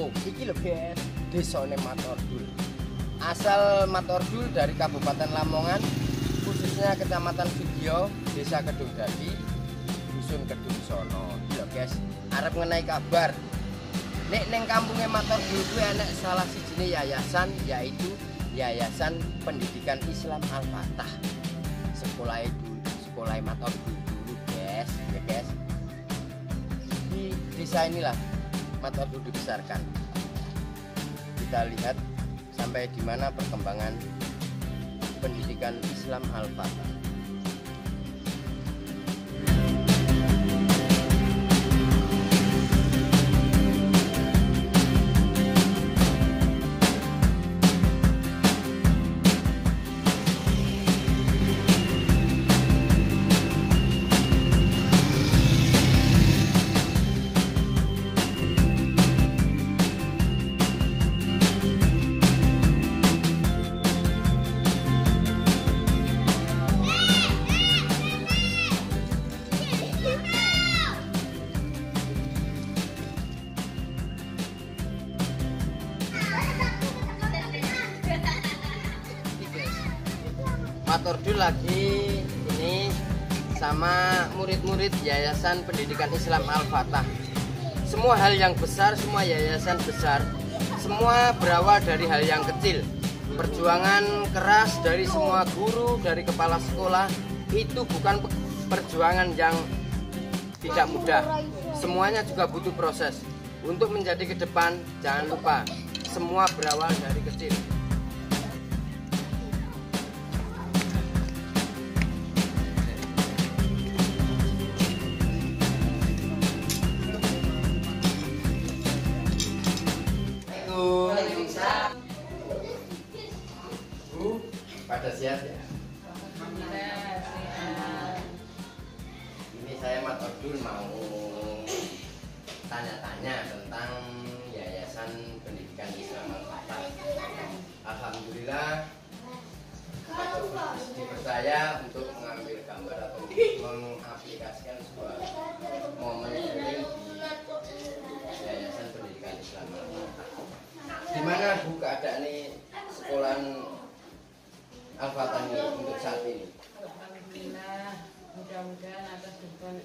kampung. Iki lho guys, desane Matordul. Asal Matordul dari Kabupaten Lamongan, khususnya Kecamatan Video, Desa Kedung Dadi, Dusun Kedung Sono. Lho guys, arep ngenai kabar. Nek neng kampungnya Matordul kuwi enek salah sijine yayasan yaitu Yayasan Pendidikan Islam Al-Fatah. Sekolah itu, sekolah Matordul dulu guys, ya guys desa inilah mata dulu dibesarkan. Kita lihat sampai di mana perkembangan pendidikan Islam Al-Fatah. Lagi ini sama murid-murid Yayasan Pendidikan Islam Al-Fatah. Semua hal yang besar, semua yayasan besar, semua berawal dari hal yang kecil. Perjuangan keras dari semua guru, dari kepala sekolah itu bukan pe- perjuangan yang tidak mudah. Semuanya juga butuh proses. Untuk menjadi ke depan, jangan lupa semua berawal dari kecil. Pada siap ya? Ini saya Mat Ordul mau tanya-tanya tentang Yayasan Pendidikan Islam Al-Fatah. Alhamdulillah dipercaya untuk mengambil gambar atau mengaplikasikan sebuah momen syuting di Yayasan Pendidikan Islam Al-Fatah. Gimana Bu keadaan nih sekolahan Al-Fatah ini untuk saat ini? Alhamdulillah, mudah-mudahan atas dukungan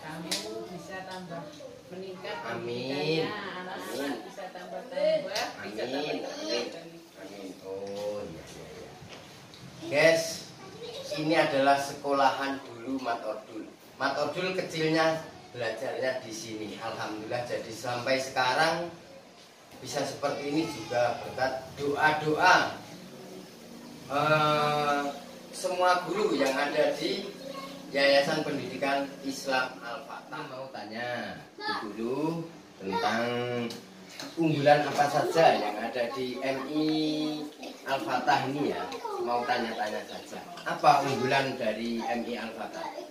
kami bisa tambah meningkat Amin. anak-anak bisa tambah-tambah, bisa Amin. tambah-tambah. Amin. Oh iya iya iya. Guys, ini adalah sekolahan dulu Mat Ordul. Mat Ordul kecilnya belajarnya di sini. Alhamdulillah jadi sampai sekarang bisa seperti ini juga berkat doa-doa eh, semua guru yang ada di Yayasan Pendidikan Islam Al-Fatah. Mau tanya dulu tentang unggulan apa saja yang ada di MI Al-Fatah ini ya. Mau tanya-tanya saja. Apa unggulan dari MI Al-Fatah?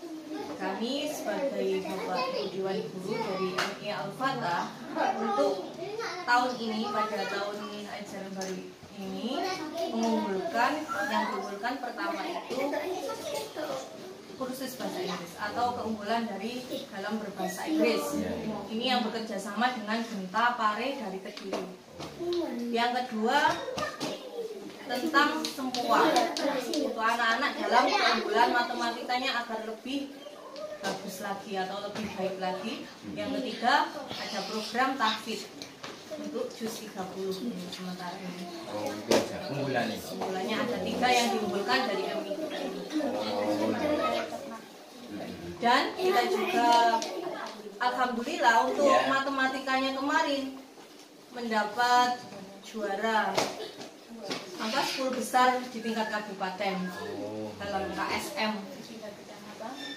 kami sebagai Bapak Dewan Guru dari MI Al-Fatah untuk tahun ini pada tahun ajaran baru ini mengumpulkan yang diunggulkan pertama itu kursus bahasa Inggris atau keunggulan dari dalam berbahasa Inggris. Ini yang bekerja sama dengan Genta Pare dari Kediri. Yang kedua tentang semua untuk anak-anak dalam keunggulan matematikanya agar lebih bagus lagi atau lebih baik lagi. Yang ketiga ada program tahfidz untuk jus 30 ini sementara ini. Oh, itu aja unggulannya. Unggulannya ada tiga yang diunggulkan dari MI kita ini. Oh. Dan kita juga alhamdulillah untuk Ya. matematikanya kemarin mendapat juara apa 10 besar di tingkat kabupaten Oh. dalam KSM dan juara dua tingkat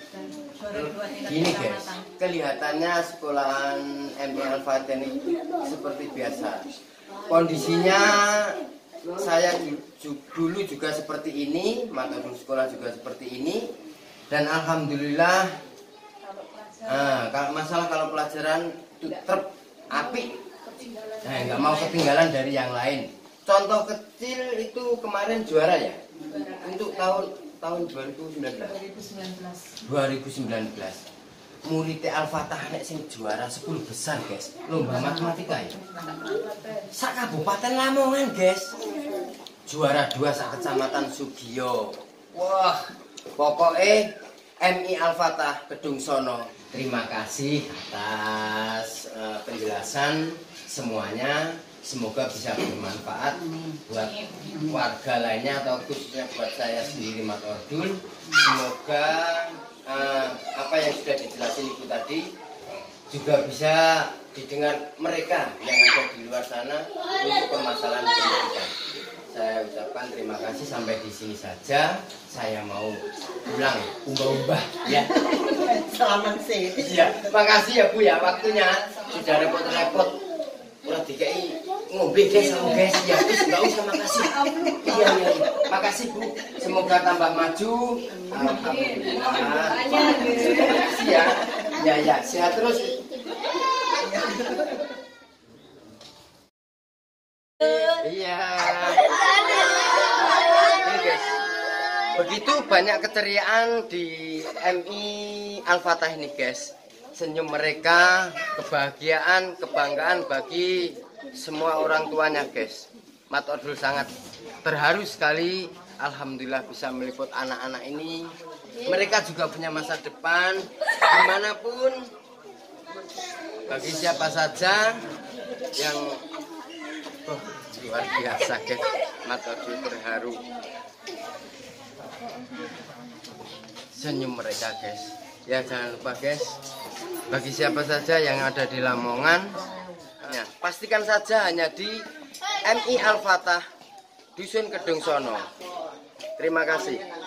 Gini guys, kelihatannya sekolahan MI Al-Fatih ini seperti biasa. Kondisinya saya dulu juga seperti ini, mata dulu sekolah juga seperti ini, dan alhamdulillah, kalau masalah kalau pelajaran tetap api, nah, nggak mau ketinggalan dari yang lain. Contoh kecil itu kemarin juara ya, untuk tahun tahun 2019. 2019. 2019 murid Al-Fatah nek sing juara 10 besar, guys. Lomba matematika ya. Sak Kabupaten Lamongan, guys. Juara 2 sak Kecamatan Sugiyo. Wah, pokoknya MI Al-Fatah Kedung Sono. Terima kasih atas eh, penjelasan semuanya. Semoga bisa bermanfaat buat warga lainnya atau khususnya buat saya sendiri Mat Ordul. Semoga eh, apa yang sudah dijelasin Ibu tadi juga bisa didengar mereka yang ada di luar sana untuk permasalahan pendidikan. Saya ucapkan terima kasih sampai di sini saja. Saya mau pulang umbah-umbah ya. Selamat sih. Iya, makasih ya Bu ya waktunya sudah repot-repot. Udah dikai ngombe guys sama guys ya wis enggak usah makasih. Iya iya iya. Makasih Bu. Semoga tambah maju. Alhamdulillah. Ya. Ya ya, sehat terus. Iya. Guys. Begitu banyak keceriaan di MI Al-Fatah ini guys. Senyum mereka, kebahagiaan, kebanggaan bagi semua orang tuanya guys. Mat Ordul sangat terharu sekali. Alhamdulillah bisa meliput anak-anak ini. Mereka juga punya masa depan di mana pun. Bagi siapa saja yang Oh, luar biasa guys mata Ordul terharu senyum mereka guys ya jangan lupa guys bagi siapa saja yang ada di Lamongan pastikan saja hanya di MI Al-Fatah Dusun Kedung Sono. Terima kasih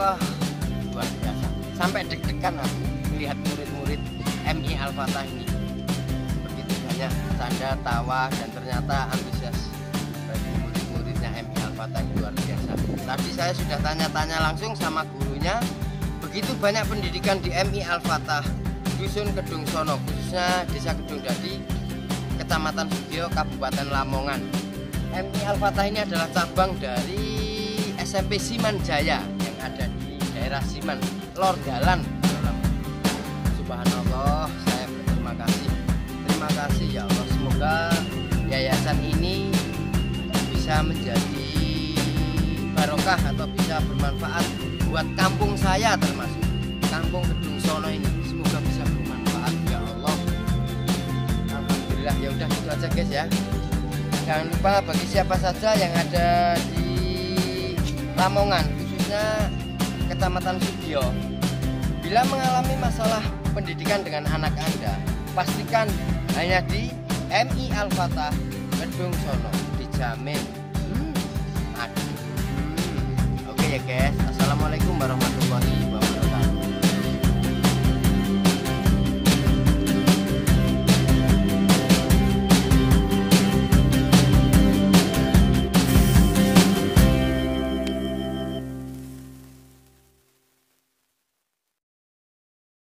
wah luar biasa. Sampai deg-degan aku melihat murid-murid MI Al-Fatah ini. Begitu banyak canda, tawa dan ternyata antusias bagi murid-muridnya MI Al-Fatah luar biasa. Tadi saya sudah tanya-tanya langsung sama gurunya. Begitu banyak pendidikan di MI Al-Fatah Dusun Kedung Sono khususnya Desa Kedung Dadi Kecamatan Sugiyo Kabupaten Lamongan MI Al-Fatah ini adalah cabang dari SMP Siman Jaya yang ada di daerah Siman, Lor Dalan. Subhanallah, saya berterima kasih. Terima kasih ya Allah. Semoga yayasan ini bisa menjadi barokah atau bisa bermanfaat buat kampung saya termasuk kampung Gedung Sono ini. Semoga bisa bermanfaat ya Allah. Alhamdulillah ya udah gitu aja guys ya. Jangan lupa bagi siapa saja yang ada di Lamongan, khususnya Kecamatan Sugiyo, bila mengalami masalah pendidikan dengan anak Anda, pastikan hanya di MI Al-Fatah Gedung Sono, dijamin. Hmm. Hmm. Oke ya guys, Assalamualaikum